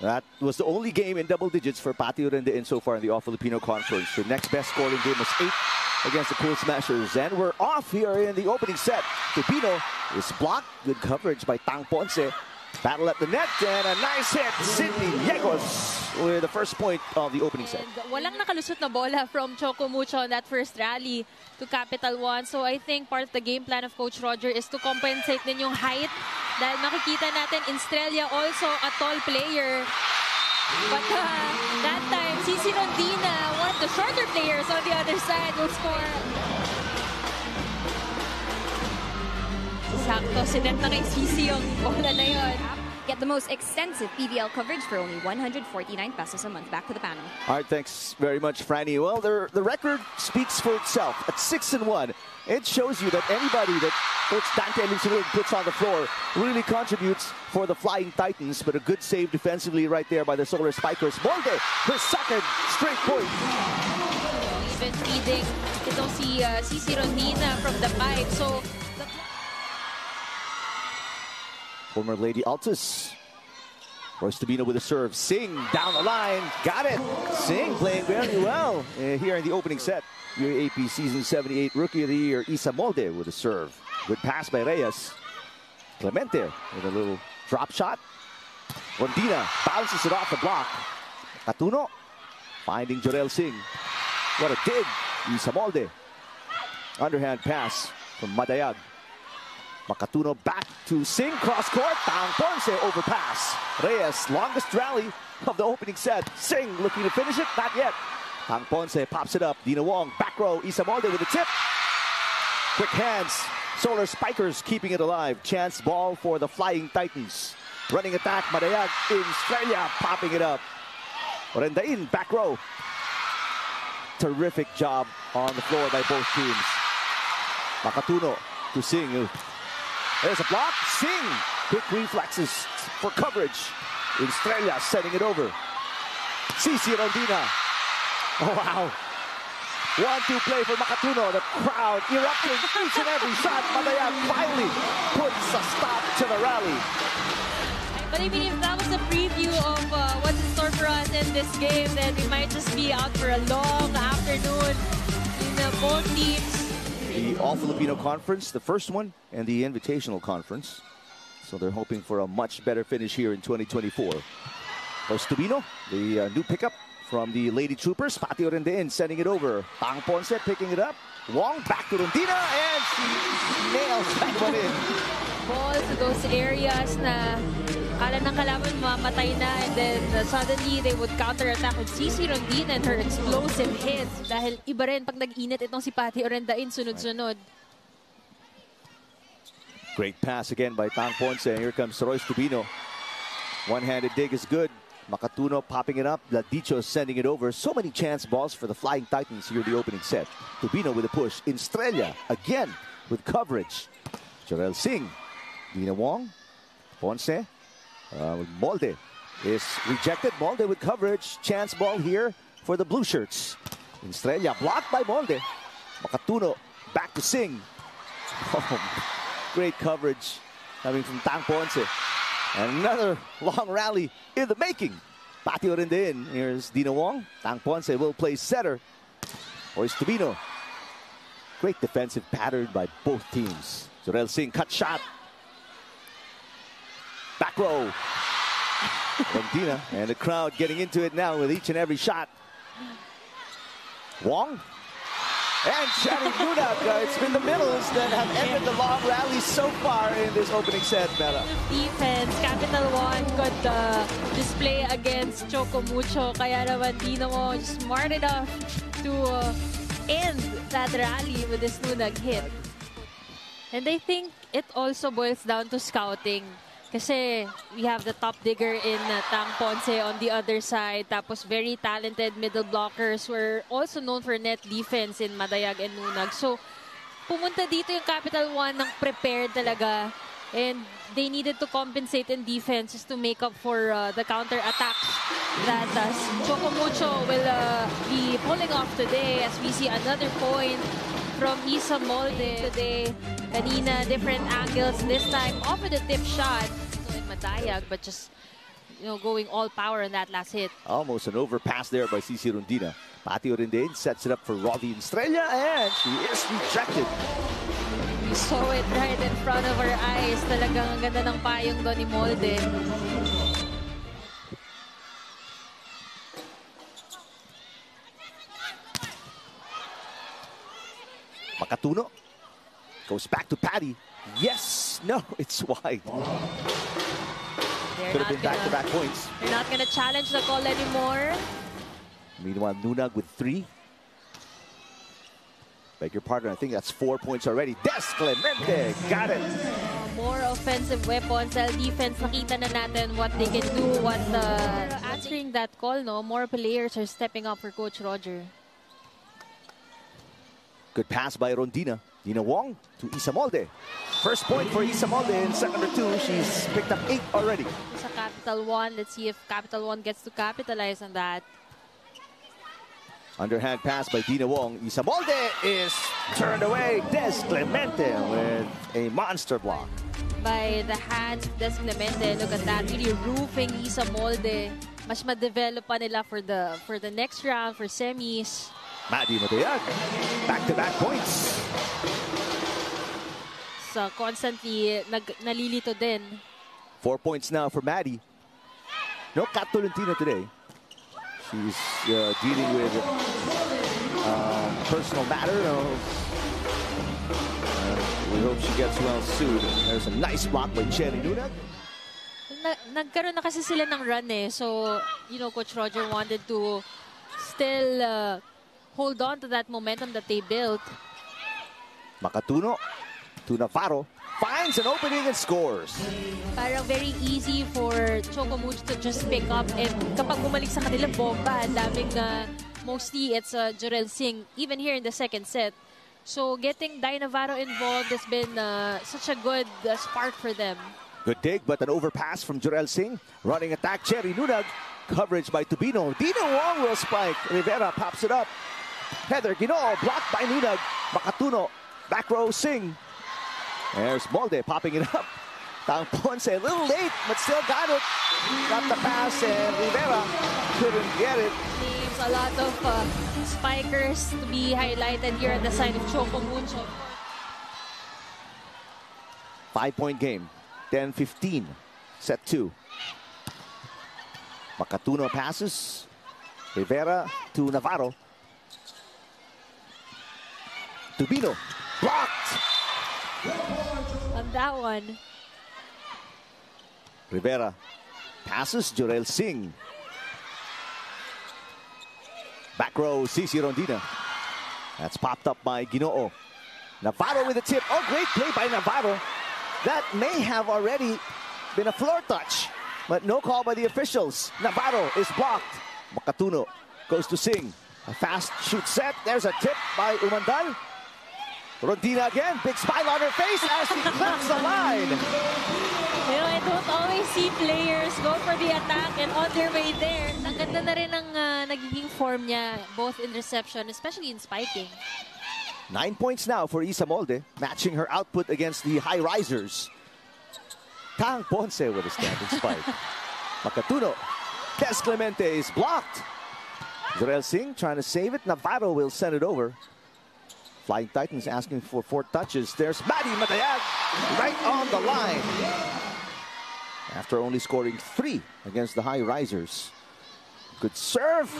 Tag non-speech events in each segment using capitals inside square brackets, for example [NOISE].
That was the only game in double digits for Patty Orendain so far in the All-Filipino Conference. The next best scoring game was 8 against the Cool Smashers. And we're off here in the opening set. Tubino is blocked. Good coverage by Thang Ponce. Battle at the net and a nice hit. Sidney Yegos with the first point of the opening set. And walang nakalusot na bola from Choco Mucho on that first rally to Capital One. So I think part of the game plan of Coach Roger is to compensate din yung height. Dahil makikita natin, Estrella also a tall player. But uh, that time, Cici Rondina, one of the shorter players on the other side, will score. Sakto, sinet kay Sisi yung bola na yun. Get the most extensive PVL coverage for only 149 pesos a month. Back to the panel. All right, thanks very much, Franny. Well, the the record speaks for itself. At six and one, it shows you that anybody that Coach Dante Lucinog puts on the floor really contributes for the Flying Titans. But a good save defensively right there by the Solar Spikers. Molde, her second straight point. Even feeding itong si uh, Sisi Rondina from the pipe. So, Former Lady Altas. Royce Tubino with a serve. Sing down the line. Got it. Sing playing very well uh, here in the opening set. UAAP Season 78 Rookie of the Year, Isa Molde with a serve. Good pass by Reyes. Clemente with a little drop shot. Rondina bounces it off the block. Catuno finding Jorelle Singh. What a dig. Isa Molde. Underhand pass from Madayag. Makatuno back to Singh, cross court, Thang Ponce overpass. Reyes, longest rally of the opening set. Singh looking to finish it, not yet. Thang Ponce pops it up. Deanna Wong, back row, Isa Molde with a tip. Quick hands. Solar Spikers keeping it alive. Chance ball for the Flying Titans. Running attack, Madayag in Australia, popping it up. Rendain, back row. Terrific job on the floor by both teams. Makatuno to Singh. There's a block. Singh. Quick reflexes for coverage. Estrella setting it over. Sisi Rondina. Oh, wow. One-two play for Makatuno. The crowd erupting each and every shot. Madayag finally puts a stop to the rally. But I mean, if that was a preview of uh, what's in store for us in this game, then we might just be out for a long afternoon. You know, both teams The All-Filipino Conference, the first one, and the Invitational Conference. So they're hoping for a much better finish here in 2024. Ostubino, the uh, new pickup from the Lady Troopers. Patty Orendain sending it over. Thang Ponce picking it up. Wong back to Rondina, and she nails that one in. balls to those areas na kala ng kalaban mamatay na and then uh, suddenly they would counterattack with Cici Rondina and her explosive hits dahil iba rin pag nag-init itong si Patty Orendain sunod-sunod. Great pass again by Tang Ponce. And here comes Royce Tubino. One-handed dig is good. Makatuno popping it up. Ladicho sending it over. So many chance balls for the Flying Titans here in the opening set. Tubino with a push. Estrella again with coverage. Jorel Singh. Dina Wong. Ponce. Uh, Molde is rejected. Molde with coverage. Chance ball here for the blue shirts. Estrella blocked by Molde. Makatuno back to Singh. [LAUGHS] Oh, great coverage coming from Thang Ponce. And another long rally in the making. Patty Orendain. Here's Deanna Wong. Thang Ponce will play setter. Royce Tubino. Great defensive pattern by both teams. Jorelle Singh cut shot. Back row. Rondina and the crowd getting into it now with each and every shot. Wong. And Shani. Uh, it's been the middles that have ended the long rally so far in this opening set, Mera. Defense, Capital One could uh, display against Choco Mucho kaya naman di na mo smart enough to uh, end that rally with this Nunag hit. And I think it also boils down to scouting. Kasi we have the top digger in uh, Tang Ponce on the other side. Tapos very talented middle blockers were also known for net defense in Madayag and Nunag. So pumunta dito yung Capital One ng prepared talaga. And they needed to compensate in defense just to make up for uh, the counter attacks that uh, Choco Mucho will uh, be pulling off today as we see another point from Isa Molde today. Kanina, different angles. This time, off with a tip shot. Madayag, but just you know, going all power in that last hit. Almost an overpass there by Sisi Rondina. Patty Orendain sets it up for Rovi Estrella, and she is rejected. We saw it right in front of our eyes. Talagang ang ganda ng payong doon ni Molde. Makatuno goes back to Patty. Yes, no, it's wide. They're Could have been back-to-back gonna, points. they're not gonna challenge the call anymore. Meanwhile, Nunag with three. Beg your pardon, I think that's four points already. Des Clemente, got it. Uh, more offensive weapons. Dahil defense, nakita na natin what they can do. What the... Answering that call, no, more players are stepping up for Coach Roger. Good pass by Rondina. Deanna Wong to Isa Molde. First point for Isa Molde in set number two. She's picked up eight already. Sa Capital One, let's see if Capital One gets to capitalize on that. Underhand pass by Deanna Wong. Isa Molde is turned away. Des Clemente with a monster block. By the hands of Des Clemente, look at that, really roofing Isa Molde. Mas ma-develop pa nila for the for the next round, for semis. Maddie Madayag. Back-to-back points. So constantly nag, nalilito din. Four points now for Maddie. No Kat Tolentino today. She's uh, dealing with um, personal matter. Uh, we hope she gets well soon. There's a nice block by Cherry Nunag. Na, nagkaroon na kasi sila ng run eh. So, you know, Coach Roger wanted to still uh, hold on to that momentum that they built. Makatuno to Navarro. Finds an opening and scores. Parang very easy for Chocomuch to just pick up and kapag bumalik sa kanila, bomba. Ang daming, uh, mostly it's uh, Jorel Singh, even here in the second set. So getting Dai Navarro involved has been uh, such a good uh, spark for them. Good dig, but an overpass from Jorel Singh. Running attack, Cherry Nunag. Coverage by Tubino. Dino Wong will spike. Rivera pops it up. Heather Ginoo blocked by Nunag. Makatuno. Back row Singh. There's Molde popping it up. Tang [LAUGHS] Ponce a little late, but still got it. Got the pass, and Rivera couldn't get it. Names a lot of uh, spikers to be highlighted here at the side of Choco Mucho. Five-point game. 10-15. Set two. Makatuno passes. Rivera to Navarro. Tubino. Blocked. On that one, Rivera passes Jorelle Singh. Back row, Sisi Rondina. That's popped up by Guino-o. Navarro with a tip. Oh, great play by Navarro. That may have already been a floor touch, but no call by the officials. Navarro is blocked. Makatuno goes to Singh. A fast shoot set. There's a tip by Umandal. Rondina again. Big smile on her face as she clips the line. you know, I don't always see players go for the attack and on their way there. Ang ganda na rin ng uh, nagiging form niya, both in reception, especially in spiking. Nine points now for Isa Molde, matching her output against the high risers. Thang Ponce with a standing spike. [LAUGHS] Makatuno. Des Clemente is blocked. Jorelle Singh trying to save it. Navarro will send it over. Flying Titans asking for four touches. There's Maddie Madayag right on the line. After only scoring three against the high risers. Good serve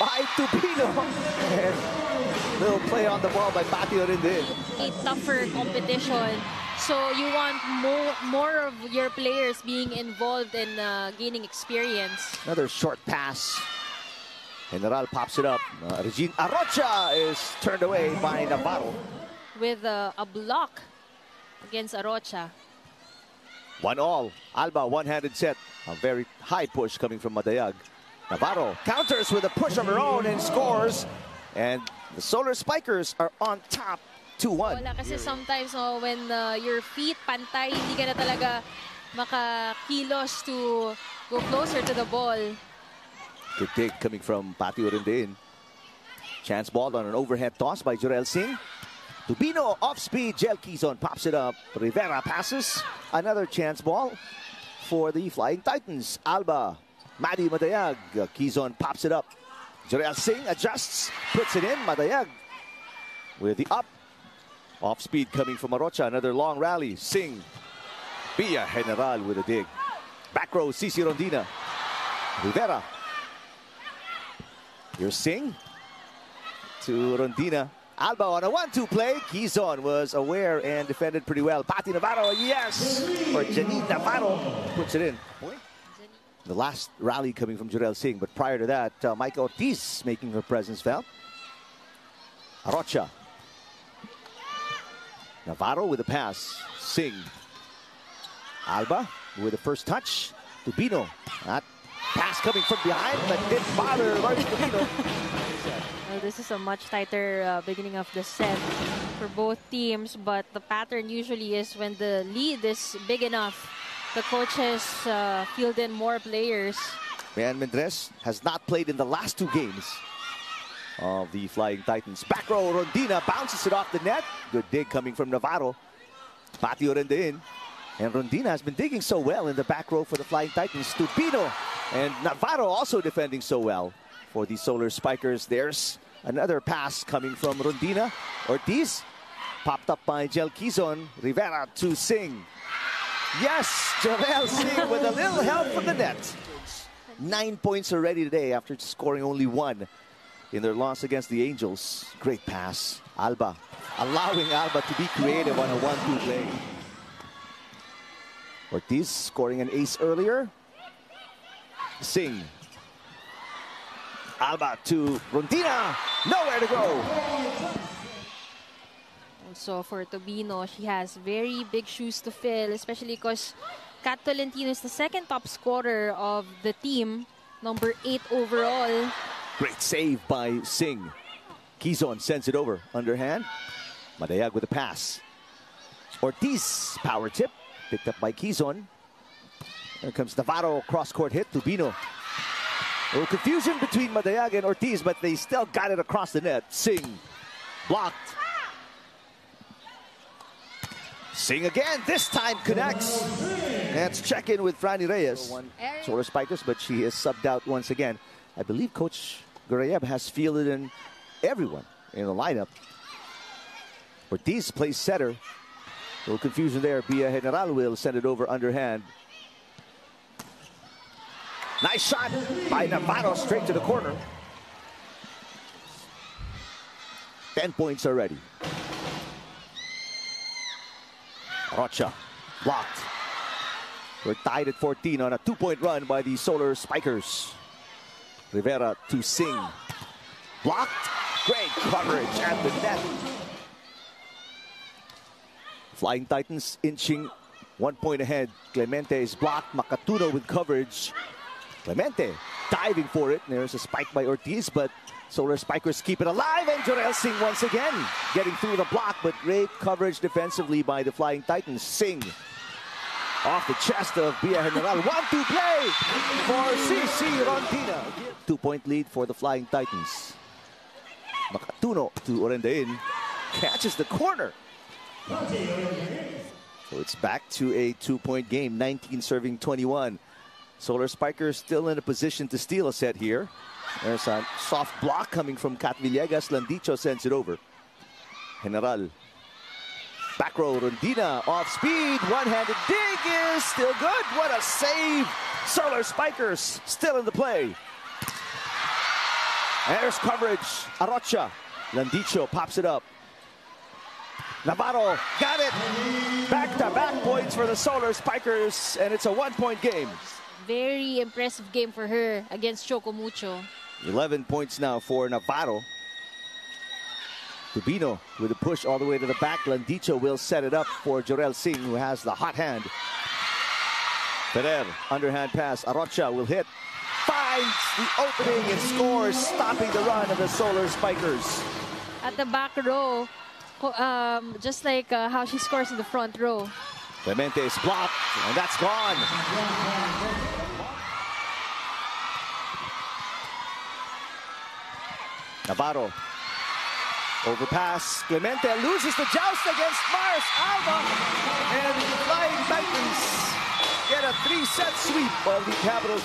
by Tubino. And little play on the ball by Patty Orendain. A tougher competition. So you want more, more of your players being involved in uh, gaining experience. Another short pass. General pops it up. Uh, Regine Arocha is turned away by Navarro. with uh, a block against Arocha. One all. Alba one-handed set. A very high push coming from Madayag. Navarro counters with a push of her own and scores. And the Solar Spikers are on top 2-1. Wala kasi sometimes oh, when uh, your feet pantay, hindi ka na talaga makakilos to go closer to the ball. Good dig coming from Patty Orendain. Chance ball on an overhead toss by Jorel Singh. Tubino off speed. Jel Kizon pops it up. Rivera passes. Another chance ball. for the Flying Titans. Alba, Maddie Madayag. Quezon pops it up. Jorelle Singh adjusts, puts it in. Madayag with the up. Off speed coming from Arocha. Another long rally. Singh. Bia General with a dig. Back row, Sisi Rondina. Rivera. Here's Singh to Rondina. Alba on a one-two play. Quezon was aware and defended pretty well. Pati Navarro, yes! Or Janine Navarro puts it in. The last rally coming from Jorelle Singh, but prior to that, uh, Mike Ortiz making her presence felt. Arocha. Navarro with a pass. Singh. Alba with the first touch. Tubino. That pass coming from behind, but didn't bother Martin Tubino. [LAUGHS] Well, this is a much tighter uh, beginning of the set for both teams, but the pattern usually is when the lead is big enough, the coaches uh, field in more players. Man Mendres has not played in the last two games of the Flying Titans. Back row, Rondina bounces it off the net. Good dig coming from Navarro. Patio in. And Rondina has been digging so well in the back row for the Flying Titans. Stupino and Navarro also defending so well for the Solar Spikers. There's another pass coming from Rondina. Ortiz popped up by Jel Quezon. Rivera to Singh. Yes, Jorelle Singh with a little help from the net. Nine points already today after scoring only one in their loss against the Angels. Great pass. Alba allowing Alba to be creative on a 1-2 play. Ortiz scoring an ace earlier. Singh. Alba to Rondina. Nowhere to go. Also for Tubino, she has very big shoes to fill, especially because Kat Tolentino is the second top scorer of the team, number 8 overall. Great save by Singh. Quezon sends it over. Underhand. Madayag with a pass. Ortiz, power tip. Picked up by Quezon. There comes Navarro, cross-court hit. Tubino. A little confusion between Madayag and Ortiz, but they still got it across the net. Singh. Blocked. Singh again. This time connects. Let's check in with Franny Reyes. Solar Spikers, but she is subbed out once again. I believe Coach Gorayeb has fielded in everyone in the lineup. Ortiz plays setter. Little confusion there. Bia General will send it over underhand. Nice shot by Navarro straight to the corner. 10 points already. Rocha blocked. We're tied at 14 on a two-point run by the Solar Spikers. Rivera to Singh. Blocked. Great coverage at the net. Flying Titans inching one point ahead. Clemente is blocked. Makatuno with coverage. Clemente diving for it. There's a spike by Ortiz, but Solar Spikers keep it alive. And Jorelle Singh once again getting through the block, but great coverage defensively by the Flying Titans. Singh off the chest of Bia General. One two play for Sisi Rondina. Two point lead for the Flying Titans. Makatuno to Orendain catches the corner. So it's back to a two point game, 19 serving 21. Solar Spikers still in a position to steal a set here. There's a soft block coming from Kat Villegas. Landicho sends it over. General. Back row, Rondina off speed. One-handed dig is still good. What a save. Solar Spikers still in the play. There's coverage. Arocha. Landicho pops it up. Navarro got it. Back-to-back -back points for the Solar Spikers, and it's a one-point game. Very impressive game for her against Choco Mucho. 11 points now for Navarro. Tubino with a push all the way to the back. Landicho will set it up for Jorelle Singh, who has the hot hand. Ferrer, underhand pass. Arocha will hit. Finds the opening and scores, stopping the run of the Solar Spikers. At the back row, um, just like uh, how she scores in the front row. Clemente is blocked, and that's gone. Navarro. Overpass. Clemente loses the joust against Mars Alba. And the Flying Titans get a three-set sweep of the Capitals.